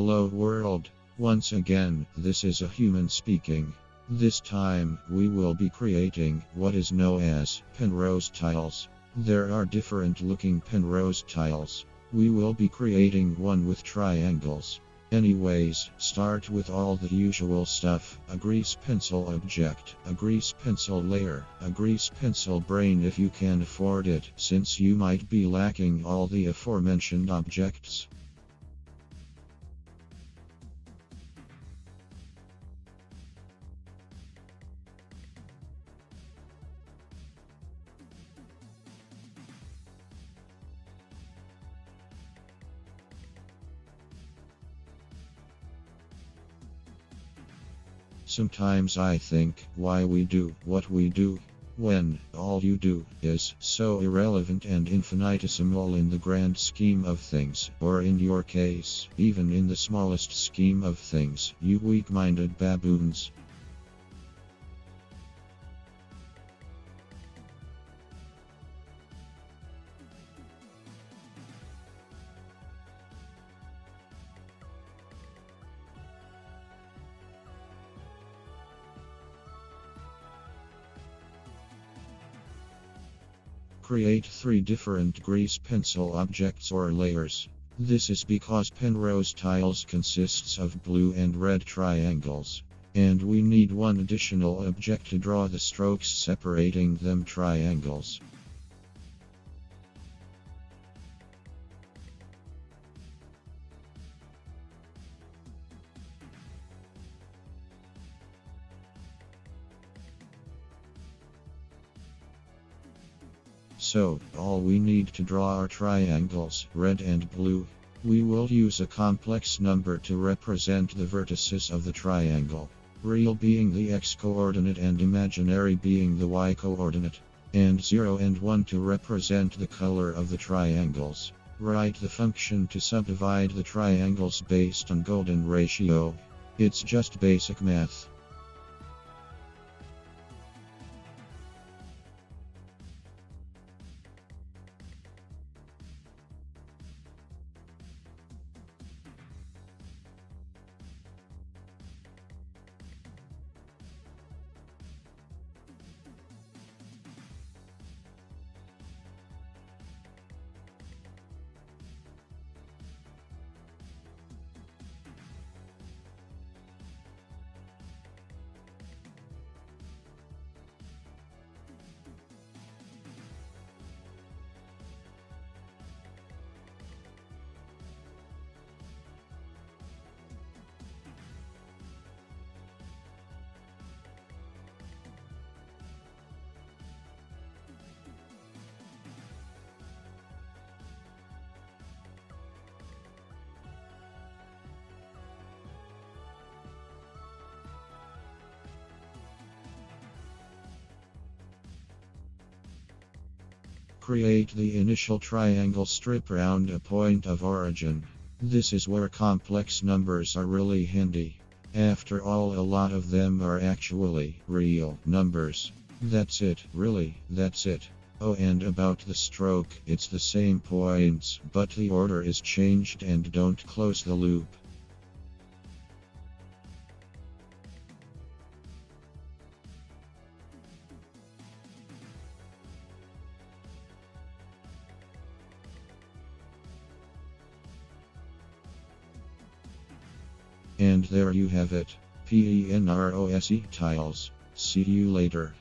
Hello world. Once again, this is a human speaking. This time, we will be creating what is known as Penrose tiles. There are different looking Penrose tiles. We will be creating one with triangles. Anyways, start with all the usual stuff, a grease pencil object, a grease pencil layer, a grease pencil brain if you can afford it, since you might be lacking all the aforementioned objects. Sometimes I think why we do what we do when all you do is so irrelevant and infinitesimal in the grand scheme of things, or in your case, even in the smallest scheme of things, you weak minded baboons. Create three different grease pencil objects or layers. This is because Penrose tiles consists of blue and red triangles. And we need one additional object to draw the strokes separating them triangles. So, all we need to draw are triangles, red and blue. We will use a complex number to represent the vertices of the triangle. Real being the x-coordinate and imaginary being the y-coordinate. And 0 and 1 to represent the color of the triangles. Write the function to subdivide the triangles based on golden ratio. It's just basic math. Create the initial triangle strip around a point of origin. This is where complex numbers are really handy. After all, a lot of them are actually real numbers. That's it, really, that's it. Oh, and about the stroke, it's the same points, but the order is changed and don't close the loop. And there you have it. P-E-N-R-O-S-E tiles. See you later.